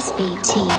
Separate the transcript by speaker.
Speaker 1: SBT.